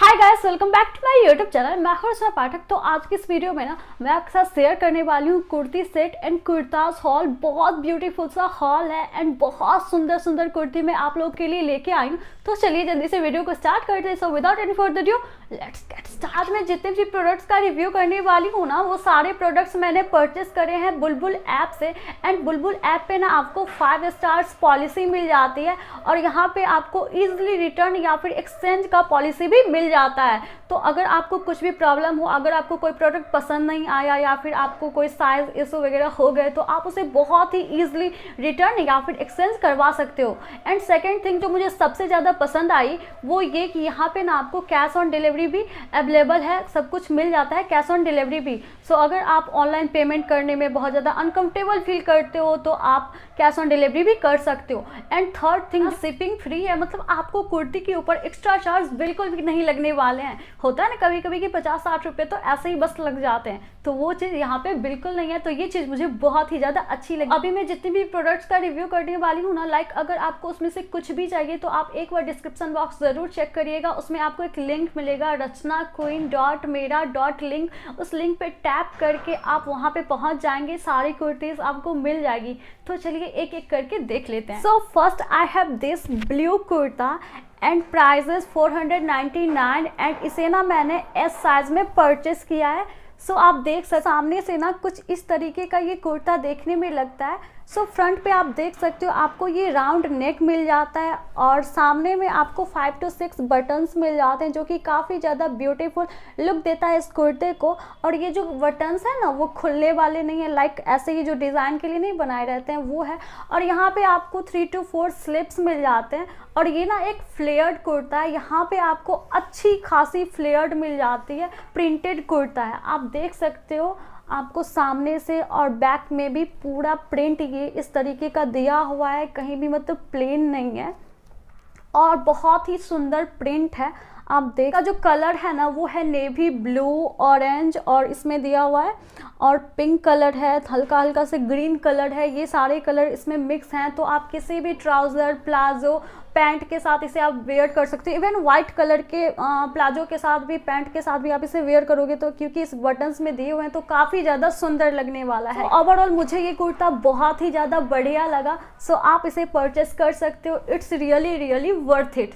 Ha! Hi guys welcome back to my YouTube channel मैं हूँ रचना पाठक। तो आज की इस वीडियो में ना, मैं आपके साथ शेयर करने वाली हूँ kurti set and kurtas haul बहुत ब्यूटीफुल सा हॉल है एंड बहुत सुंदर सुंदर कुर्ती मैं आप लोग के लिए लेके आई हूँ। तो चलिए जल्दी से वीडियो को स्टार्ट करते हैं। So without any for video let's get start मैं जितने भी प्रोडक्ट्स का रिव्यू करने वाली हूँ ना, वो सारे प्रोडक्ट्स मैंने परचेस करे हैं बुलबुल ऐप से। एंड बुलबुल ऐप पे ना आपको फाइव स्टार्स पॉलिसी मिल जाती है। और यहाँ पे आपको ईजिली रिटर्न या फिर एक्सचेंज का पॉलिसी भी मिल जाता है। तो अगर आपको कुछ भी प्रॉब्लम हो अगर आपको कोई प्रोडक्ट पसंद नहीं आया या फिर आपको कोई साइज़ इशू वगैरह हो गए तो आप उसे बहुत ही ईजिली रिटर्न या फिर एक्सचेंज करवा सकते हो। एंड सेकेंड थिंग जो मुझे सबसे ज़्यादा पसंद आई वो ये कि यहाँ पे ना आपको कैश ऑन डिलीवरी भी अवेलेबल है सब कुछ मिल जाता है कैश ऑन डिलीवरी भी। सो so, अगर आप ऑनलाइन पेमेंट करने में बहुत ज़्यादा अनकंफर्टेबल फील करते हो तो आप कैश ऑन डिलीवरी भी कर सकते हो। And third thing shipping free है मतलब आपको कुर्ती के ऊपर एक्स्ट्रा चार्ज बिल्कुल भी नहीं लगने वाले हैं। होता है ना कभी कभी कि पचास साठ रुपये तो ऐसे ही बस लग जाते हैं। तो वो चीज़ यहाँ पे बिल्कुल नहीं है। तो ये चीज़ मुझे बहुत ही ज़्यादा अच्छी लगी। अभी मैं जितनी भी प्रोडक्ट्स का रिव्यू करने वाली हूँ ना लाइक अगर आपको उसमें से कुछ भी चाहिए तो आप एक बार डिस्क्रिप्शन बॉक्स ज़रूर चेक करिएगा। उसमें आपको एक लिंक मिलेगा रचना क्वीन डॉट मेरा डॉट लिंक उस लिंक पे टैप करके आप वहाँ पे पहुँच जाएँगे, सारी कुर्तीज़ आपको मिल जाएगी। तो चलिए एक एक करके देख लेते हैं। So first I have this blue kurta and prices 499 and इसे ना मैंने एस साइज़ में परचेस किया है। सो so, आप देख सकते सामने से ना कुछ इस तरीके का ये कुर्ता देखने में लगता है। सो so, फ्रंट पे आप देख सकते हो आपको ये राउंड नेक मिल जाता है और सामने में आपको फाइव टू सिक्स बटन्स मिल जाते हैं जो कि काफ़ी ज़्यादा ब्यूटीफुल लुक देता है इस कुर्ते को। और ये जो बटन्स है ना वो खुलने वाले नहीं है लाइक ऐसे ही जो डिज़ाइन के लिए नहीं बनाए रहते हैं वो है। और यहाँ पर आपको थ्री टू फोर स्लिप्स मिल जाते हैं। और ये ना एक फ्लेयर्ड कुर्ता है यहाँ पर आपको अच्छी खासी फ्लेयर्ड मिल जाती है प्रिंटेड कुर्ता है। आप देख सकते हो आपको सामने से और बैक में भी पूरा प्रिंट ये इस तरीके का दिया हुआ है, कहीं भी मतलब प्लेन नहीं है। और बहुत ही सुंदर प्रिंट है। आप देख का जो कलर है ना वो है नेवी ब्लू ऑरेंज और इसमें दिया हुआ है। और पिंक कलर है हल्का हल्का से ग्रीन कलर है। ये सारे कलर इसमें मिक्स हैं तो आप किसी भी ट्राउज़र प्लाजो पैंट के साथ इसे आप वेयर कर सकते हो। इवन वाइट कलर के प्लाजो के साथ भी पैंट के साथ भी आप इसे वेयर करोगे तो क्योंकि इस बटन्स में दिए हुए हैं तो काफ़ी ज़्यादा सुंदर लगने वाला है। ओवरऑल मुझे ये कुर्ता बहुत ही ज़्यादा बढ़िया लगा। सो आप इसे परचेस कर सकते हो। It's really really worth it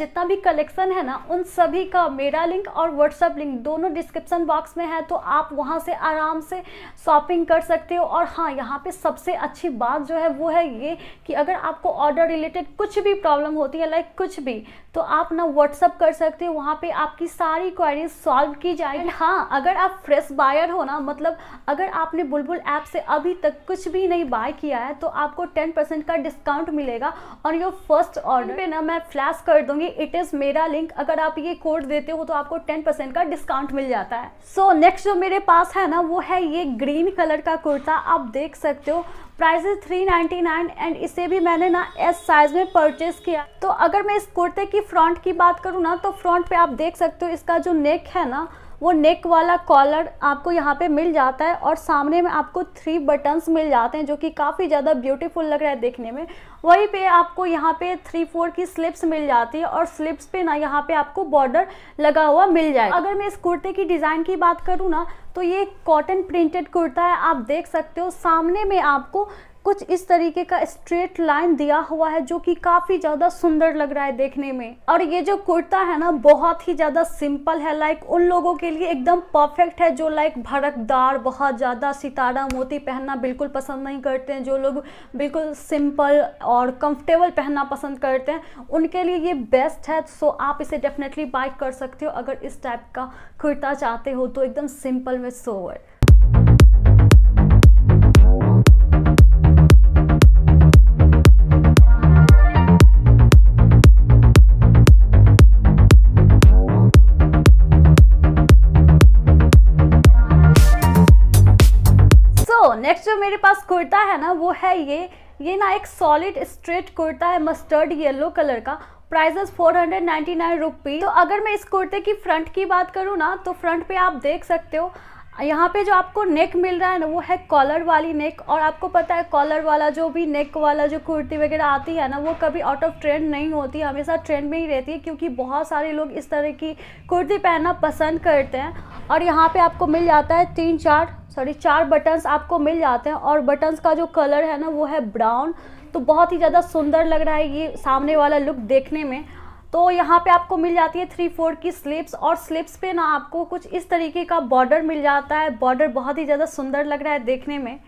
जितना भी कलेक्शन है ना, उन सभी का मेरा लिंक और व्हाट्सअप लिंक दोनों डिस्क्रिप्शन बॉक्स में है तो आप वहाँ से आराम से शॉपिंग कर सकते हो। और हाँ यहाँ पे सबसे अच्छी बात जो है, वो है ये कि अगर आपको ऑर्डर रिलेटेड कुछ भी प्रॉब्लम होती है लाइक कुछ भी तो आप ना व्हाट्सअप कर सकते हो। वहाँ पे आपकी सारी क्वारीज सॉल्व की जाएगी। हाँ अगर आप फ्रेश बायर हो ना मतलब अगर आपने बुलबुल ऐप से अभी तक कुछ भी नहीं बाय किया है तो आपको टेन परसेंट का डिस्काउंट मिलेगा। और योर फ़र्स्ट ऑर्डर पे ना मैं फ्लैश कर दूँगी। इट इज़ मेरा लिंक अगर आप ये कोड देते हो तो आपको टेन परसेंट का डिस्काउंट मिल जाता है। सो so, नेक्स्ट जो मेरे पास है ना वो है ये ग्रीन कलर का कुर्ता। आप देख सकते हो price is three ninety nine and इसे भी मैंने ना एस साइज़ में परचेज किया। तो अगर मैं इस कुर्ते की फ्रंट की बात करूँ ना तो फ्रंट पे आप देख सकते हो इसका जो नेक है ना वो नेक वाला कॉलर आपको यहाँ पे मिल जाता है और सामने में आपको थ्री बटन्स मिल जाते हैं जो कि काफ़ी ज़्यादा ब्यूटीफुल लग रहा है देखने में। वहीं पे आपको यहाँ पे थ्री फोर की स्लिप्स मिल जाती है और स्लिप्स पे ना यहाँ पे आपको बॉर्डर लगा हुआ मिल जाए अगर मैं इस कुर्ते की डिज़ाइन की बात करूँ ना तो ये कॉटन प्रिंटेड कुर्ता है, आप देख सकते हो। सामने में आपको कुछ इस तरीके का स्ट्रेट लाइन दिया हुआ है जो कि काफ़ी ज़्यादा सुंदर लग रहा है देखने में। और ये जो कुर्ता है ना, बहुत ही ज़्यादा सिंपल है। लाइक उन लोगों के लिए एकदम परफेक्ट है जो लाइक भड़कदार बहुत ज़्यादा सितारा मोती पहनना बिल्कुल पसंद नहीं करते हैं। जो लोग बिल्कुल सिंपल और कंफर्टेबल पहनना पसंद करते हैं, उनके लिए ये बेस्ट है। सो आप इसे डेफिनेटली बाइक कर सकते हो। अगर इस टाइप का कुर्ता चाहते हो तो एकदम सिंपल में सोवर मेरे पास कुर्ता है ना, वो है ये। ये ना एक सॉलिड स्ट्रेट कुर्ता है मस्टर्ड येलो कलर का। Price four hundred ninety nine तो अगर मैं इस कुर्ते की फ्रंट की बात करूँ ना तो फ्रंट पे आप देख सकते हो यहाँ पे जो आपको नेक मिल रहा है ना, वो है कॉलर वाली नेक और आपको पता है कॉलर वाला जो भी नेक वाला जो कुर्ती वगैरह आती है ना, वो कभी आउट ऑफ़ ट्रेंड नहीं होती, हमेशा ट्रेंड में ही रहती है क्योंकि बहुत सारे लोग इस तरह की कुर्ती पहनना पसंद करते हैं और यहाँ पे आपको मिल जाता है तीन चार सॉरी चार बटन्स आपको मिल जाते हैं और बटन्स का जो कलर है ना, वो है ब्राउन तो बहुत ही ज़्यादा सुंदर लग रहा है ये सामने वाला लुक देखने में तो यहाँ पे आपको मिल जाती है थ्री फोर की स्लिप्स और स्लिप्स पे ना आपको कुछ इस तरीके का बॉर्डर मिल जाता है। बॉर्डर बहुत ही ज़्यादा सुंदर लग रहा है देखने में।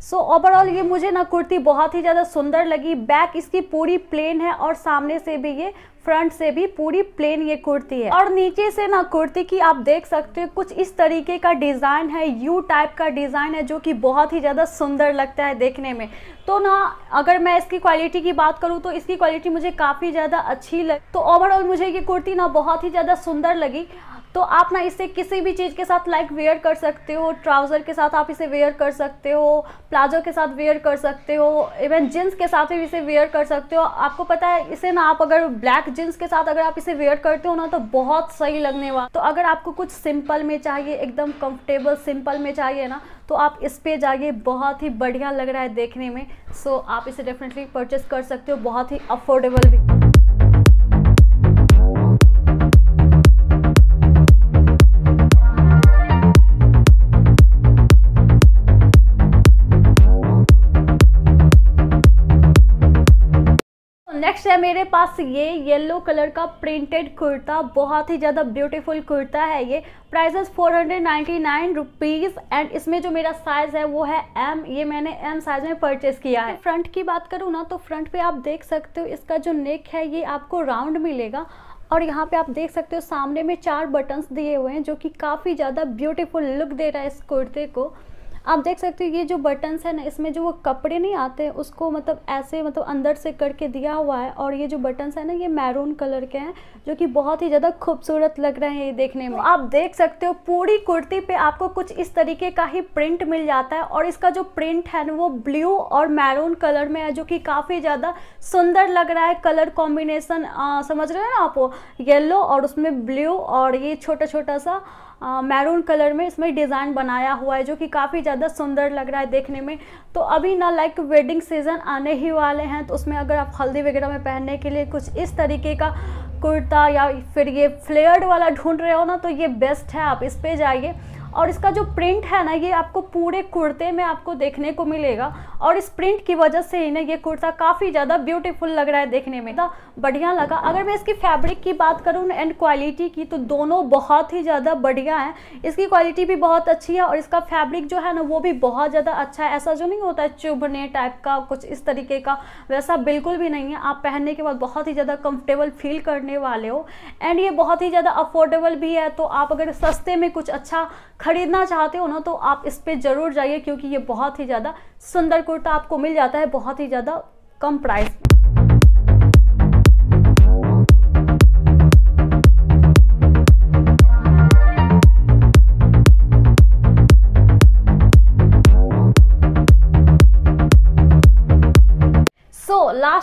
सो so, ओवरऑल ये मुझे ना कुर्ती बहुत ही ज़्यादा सुंदर लगी। बैक इसकी पूरी प्लेन है और सामने से भी ये फ्रंट से भी पूरी प्लेन ये कुर्ती है। और नीचे से ना कुर्ती की आप देख सकते हो, कुछ इस तरीके का डिज़ाइन है यू टाइप का डिज़ाइन है, जो कि बहुत ही ज़्यादा सुंदर लगता है देखने में। तो ना, अगर मैं इसकी क्वालिटी की बात करूँ तो इसकी क्वालिटी मुझे काफ़ी ज़्यादा अच्छी लगी तो ओवरऑल मुझे ये कुर्ती ना बहुत ही ज़्यादा सुंदर लगी। तो आप ना इसे किसी भी चीज़ के साथ लाइक वेयर कर सकते हो ट्राउज़र के साथ आप इसे वेयर कर सकते हो, प्लाजो के साथ वेयर कर सकते हो इवन जींस के साथ भी इसे वेयर कर सकते हो। आपको पता है, इसे ना आप अगर ब्लैक जींस के साथ अगर आप इसे वेयर करते हो ना तो बहुत सही लगने वाला। तो अगर आपको कुछ सिंपल में चाहिए, एकदम कंफर्टेबल सिंपल में चाहिए ना तो आप इस पे जाइए, बहुत ही बढ़िया लग रहा है देखने में। सो आप इसे डेफिनेटली परचेस कर सकते हो, बहुत ही अफोर्डेबल भी। नेक्स्ट है, मेरे पास ये येलो कलर का प्रिंटेड कुर्ता, बहुत ही ज़्यादा ब्यूटीफुल कुर्ता है ये। Prices four hundred ninety nine rupees and इसमें जो मेरा साइज़ है, वो है एम ये मैंने एम साइज़ में परचेज़ किया है। फ्रंट की बात करूँ ना तो फ्रंट पे आप देख सकते हो, इसका जो नेक है, ये आपको राउंड मिलेगा। और यहाँ पे आप देख सकते हो, सामने में चार बटन्स दिए हुए हैं, जो कि काफ़ी ज़्यादा ब्यूटीफुल लुक दे रहा है इस कुर्ते को। आप देख सकते हो, ये जो बटन्स है ना, इसमें जो वो कपड़े नहीं आते, उसको मतलब ऐसे मतलब अंदर से करके दिया हुआ है और ये जो बटन्स है ना, ये मैरून कलर के हैं, जो कि बहुत ही ज़्यादा खूबसूरत लग रहे हैं ये देखने में। तो आप देख सकते हो, पूरी कुर्ती पे आपको कुछ इस तरीके का ही प्रिंट मिल जाता है और इसका जो प्रिंट है ना, वो ब्लू और मैरून कलर में है, जो कि काफ़ी ज़्यादा सुंदर लग रहा है। कलर कॉम्बिनेसन समझ रहे हैं ना आप येलो और उसमें ब्लू और ये छोटा छोटा सा मैरून कलर में इसमें डिज़ाइन बनाया हुआ है, जो कि काफ़ी ज़्यादा सुंदर लग रहा है देखने में। तो अभी ना लाइक वेडिंग सीज़न आने ही वाले हैं तो उसमें अगर आप हल्दी वगैरह में पहनने के लिए कुछ इस तरीके का कुर्ता या फिर ये फ्लेयर्ड वाला ढूंढ रहे हो ना तो ये बेस्ट है। आप इस पर जाइए। और इसका जो प्रिंट है ना, ये आपको पूरे कुर्ते में आपको देखने को मिलेगा। और इस प्रिंट की वजह से ही ना, ये कुर्ता काफ़ी ज़्यादा ब्यूटीफुल लग रहा है देखने में। तो बढ़िया लगा। अगर मैं इसकी फैब्रिक की बात करूँ एंड क्वालिटी की तो दोनों बहुत ही ज़्यादा बढ़िया है। इसकी क्वालिटी भी बहुत अच्छी है, और इसका फैब्रिक जो है ना, वो भी बहुत ज़्यादा अच्छा है। ऐसा जो नहीं होता है, चुभने टाइप का, कुछ इस तरीके का, वैसा बिल्कुल भी नहीं है। आप पहनने के बाद बहुत ही ज़्यादा कंफर्टेबल फील करने वाले हो। एंड ये बहुत ही ज़्यादा अफोर्डेबल भी है तो आप अगर सस्ते में कुछ अच्छा ख़रीदना चाहते हो ना तो आप इस पर ज़रूर जाइए, क्योंकि ये बहुत ही ज़्यादा सुंदर कुर्ता आपको मिल जाता है, बहुत ही ज़्यादा कम प्राइस में।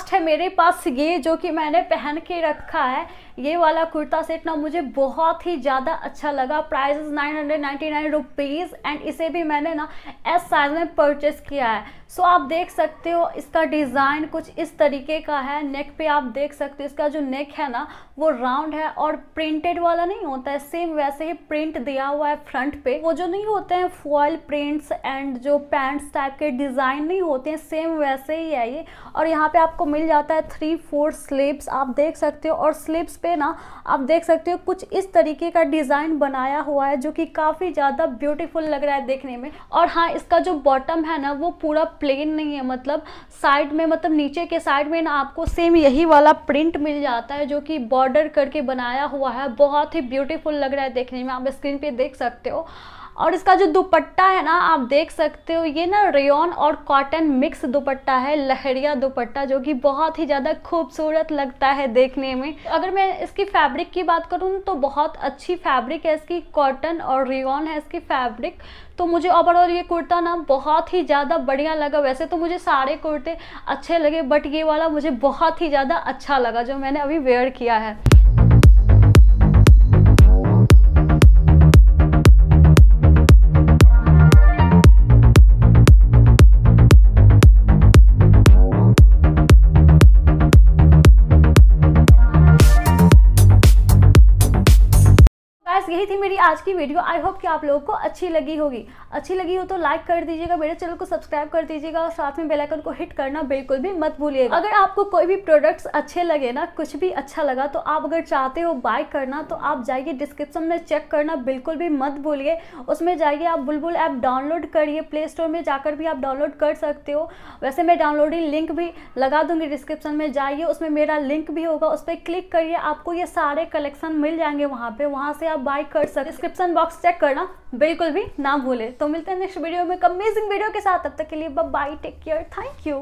लास्ट है, मेरे पास ये जो कि मैंने पहन के रखा है, ये वाला कुर्ता सेट ना मुझे बहुत ही ज़्यादा अच्छा लगा। Price nine hundred nine rupees and इसे भी मैंने ना एस साइज़ में परचेस किया है। सो आप देख सकते हो, इसका डिज़ाइन कुछ इस तरीके का है। नेक पे आप देख सकते हो, इसका जो नेक है ना, वो राउंड है और प्रिंटेड वाला नहीं होता है सेम वैसे ही प्रिंट दिया हुआ है फ्रंट पे। वो जो नहीं होते हैं फॉयल प्रिंट्स एंड जो पैंट्स टाइप के डिज़ाइन नहीं होते हैं सेम वैसे ही है ये। और यहाँ पे आपको मिल जाता है थ्री फोर स्लिप्स आप देख सकते हो। और स्लीव्स पे ना, आप देख सकते हो, कुछ इस तरीके का डिज़ाइन बनाया हुआ है जो कि काफ़ी ज़्यादा ब्यूटीफुल लग रहा है देखने में। और हाँ इसका जो बॉटम है ना, वो पूरा प्लेन नहीं है मतलब साइड में मतलब नीचे के साइड में ना आपको सेम यही वाला प्रिंट मिल जाता है जो कि बॉर्डर करके बनाया हुआ है। बहुत ही ब्यूटीफुल लग रहा है देखने में, आप स्क्रीन पे देख सकते हो। और इसका जो दुपट्टा है ना, आप देख सकते हो, ये ना रेयन और कॉटन मिक्स दुपट्टा है, लहरिया दुपट्टा, जो कि बहुत ही ज़्यादा खूबसूरत लगता है देखने में। अगर मैं इसकी फैब्रिक की बात करूँ तो बहुत अच्छी फैब्रिक है इसकी कॉटन और रेयन है इसकी फैब्रिक तो मुझे ओवरऑल ये कुर्ता ना बहुत ही ज़्यादा बढ़िया लगा। वैसे तो मुझे सारे कुर्ते अच्छे लगे बट ये वाला मुझे बहुत ही ज़्यादा अच्छा लगा, जो मैंने अभी वेयर किया है। यही थी मेरी आज की वीडियो। आई होप कि आप लोगों को अच्छी लगी होगी। अच्छी लगी हो तो लाइक कर दीजिएगा, मेरे चैनल को सब्सक्राइब कर दीजिएगा और साथ में बेल आइकन को हिट करना बिल्कुल भी मत भूलिएगा। अगर आपको कोई भी प्रोडक्ट्स अच्छे लगे ना, कुछ भी अच्छा लगा तो आप अगर चाहते हो बाय करना तो आप जाइए डिस्क्रिप्शन में चेक करना बिल्कुल भी मत भूलिए। उसमें जाइए, आप बुलबुल ऐप डाउनलोड करिए प्ले स्टोर में जाकर भी आप डाउनलोड कर सकते हो। वैसे मैं डाउनलोडिंग लिंक भी लगा दूँगी डिस्क्रिप्शन में, जाइए, उसमें मेरा लिंक भी होगा, उस पर क्लिक करिए, आपको ये सारे कलेक्शन मिल जाएँगे वहाँ पर वहाँ से आप बाय कर सकते डिस्क्रिप्शन बॉक्स चेक करना, बिल्कुल भी ना भूले। तो मिलते हैं नेक्स्ट वीडियो में। अमेजिंग वीडियो के साथ। तब तक के लिए bye take care thank you